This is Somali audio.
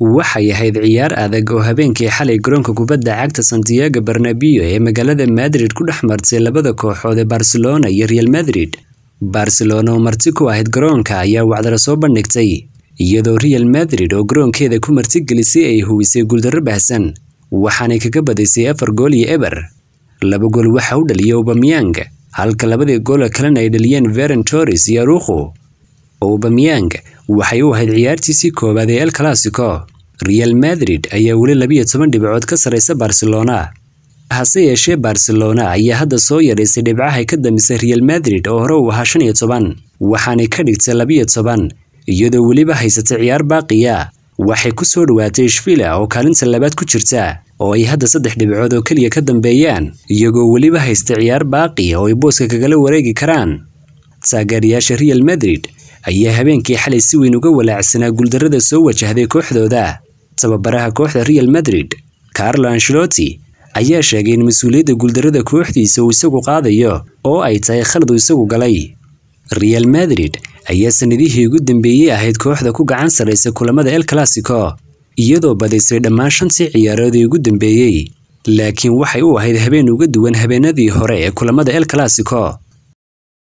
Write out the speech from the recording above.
waxay ahayd ciyaar adag oo habeenkii xalay garoonka kubadda cagta santiago barnabio ee magaalada madrid ku dhex martay labada kooxood ee barcelona iyo real madrid. Barcelona oo marti ku ahayd garoonka ayaa wacdara soo bandhigtay iyadoo real madrid oo garoonkeeda ku martigelisay ay huwisay guuldarro baahsan waxaanay kaga badaysay afar gool iyo eber. Laba gool waxa u dhaliyay obamyang halka labadii goola kalena ay dhaliyeen veren torres iyo aruqo obamyang waxay u ahayd ciyaartiisii koowaad ee el clasico. Real madrid ayaa weli labiyo toban dhibcood ka sarraysa barcelona. Hase yeeshee barcelona ayaa hadda soo yadhaysay dhibcahay ka dambisay real madrid oo hore uu ahaa shan iyo toban. Waxaanay ka dhigtay labiyo toban iyadoo weliba haysatay ciyaar baaqiya. Waxay ku soo dhowaatay ishvila oo kaalinta labaad ku jirta oo ay hadda saddex dhibcood oo keliya ka dambeeyaan iyagoo weliba haysta ciyaar baaqi oo ay booska kagala wareegi karaan. Taageerayaasha real madrid ayaa habeenkii xalay si weyn uga walaacsanaa guuldarrada soo wajahday kooxdooda. Tababaraha kooxda real madrid carlo ancelotti ayaa sheegay in mas'uuliyadda guuldarrada kooxdiisa uu isagu qaadayo oo ay tahay khaladu isagu galay. Real madrid ayaa sanadihii ugu dambeeyey ahayd kooxda ku gacan sarraysa kulamada el clasico iyadoo badaysay dhammaan shantii ciyaarood ee ugu dambeeyey laakiin waxay u ahayd habeen uga duwan habeenadii hore ee kulamada el clasico